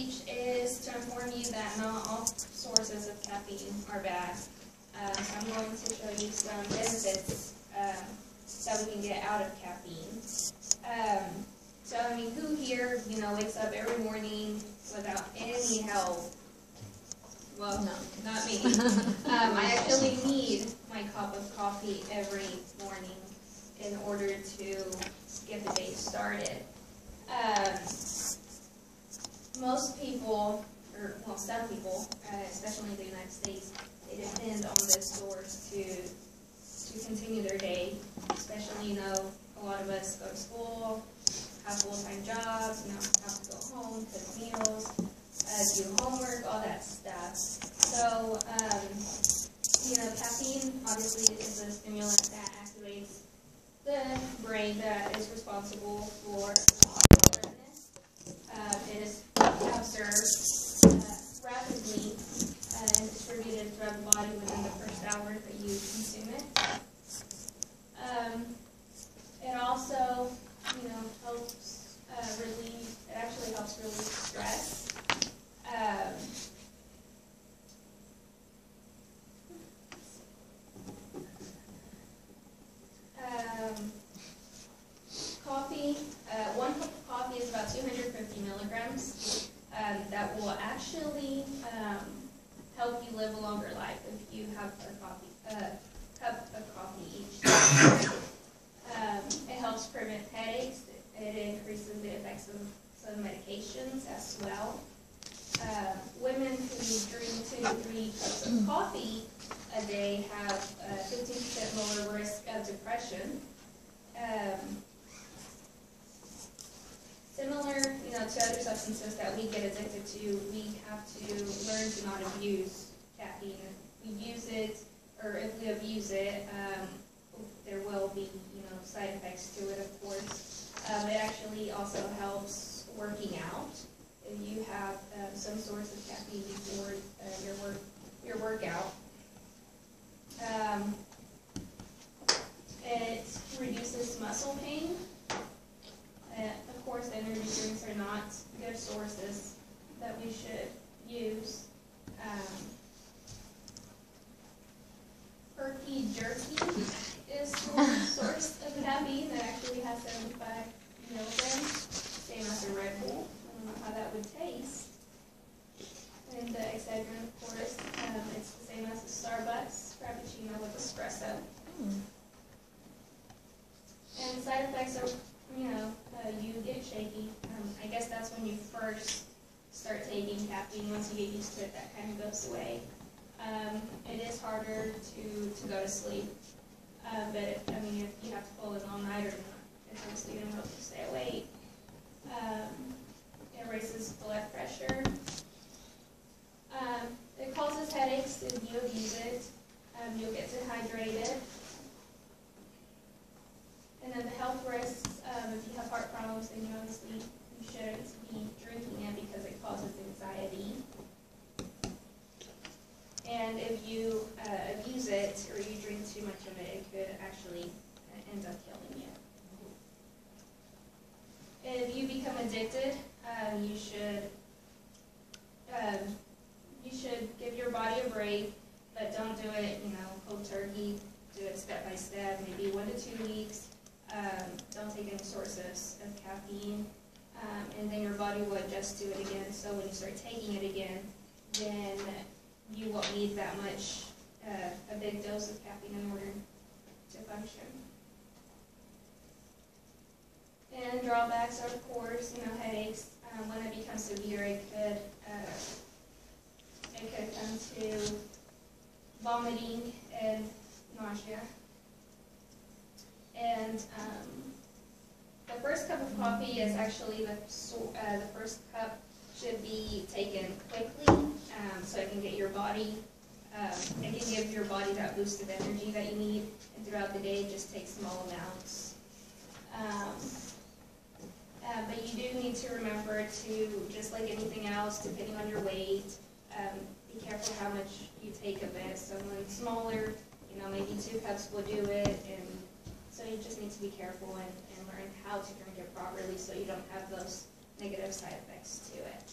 speech is to inform you that not all sources of caffeine are bad. Um, so I'm going to show you some benefits um, that we can get out of caffeine. Um, so, I mean, who here, you know, wakes up every morning without any help? Well, No. not me. Um, I actually need my cup of coffee every morning in order to get the day started. Um, people, or well, some people, uh, especially in the United States, they depend on this source to to continue their day. Especially, you know, a lot of us go to school, have full-time jobs, you know, have to go home, cook meals, uh, do homework, all that stuff. So, um, you know, caffeine obviously is a stimulant that activates the brain that is responsible for alertness. Uh, it is observed uh, rapidly uh, and distributed throughout the body within the first hour that you consume it. Um, it also, you know, helps uh, relieve, it actually helps relieve stress. Um, um, coffee, uh, one cup of coffee is about 250 milligrams. Um, that will actually um, help you live a longer life if you have a coffee, uh, cup of coffee each day. Um, it helps prevent headaches. It increases the effects of some medications as well. Uh, women who drink two to three cups of coffee a day have a 15% lower risk of depression. Um, similar, you know, to other substances that we get addicted to, we have to learn to not abuse caffeine. If we use it, or if we abuse it, um, there will be, you know, side effects to it, of course. Um, it actually also helps working out. If you have um, some source of caffeine before uh, your work, your workout. Um, it reduces muscle pain. Uh, of course, energy drinks are not good sources that we should use. Um, Perky jerky is one source of caffeine that actually has 75 milligrams, same as a Red Bull. I don't know how that would taste. And the Excedrin, of course, um, it's the same as a Starbucks Frappuccino with espresso. And side effects are, you know, uh, you get shaky. Um, I guess that's you first start taking caffeine. Once you get used to it, that kind of goes away. Um, it is harder to, to go to sleep. Uh, but, I mean, if you have to pull an all-nighter, it's obviously going to help you stay awake. Um, it raises blood pressure. Um, it causes headaches if you abuse it. Um, you'll get dehydrated. And then the health risks, um, if you have heart problems, then you obviously you shouldn't be drinking it because it causes anxiety. And if you uh, abuse it or you drink too much of it, it could actually uh, end up killing you. If you become addicted, um, you should um, you should give your body a break, but don't do it, you know, cold turkey. Do it step by step, maybe one to two weeks. Um, don't take any sources of caffeine, um, and then your body will adjust to it again. So when you start taking it again, then you won't need that much, uh, a big dose of caffeine in order to function. Are, of course, you know, headaches. Um, when it becomes severe, it could, uh, it could come to vomiting and nausea. And um, the first cup of coffee is actually the, so- uh, the first cup should be taken quickly, um, so it can get your body, um, it can give your body that boost of energy that you need, and throughout the day, just take small amounts. Um, uh, but you do need to remember to, just like anything else, depending on your weight, um, be careful how much you take of it. Someone smaller, you know, maybe two cups will do it, and so you just need to be careful and, and learn how to drink it properly so you don't have those negative side effects to it.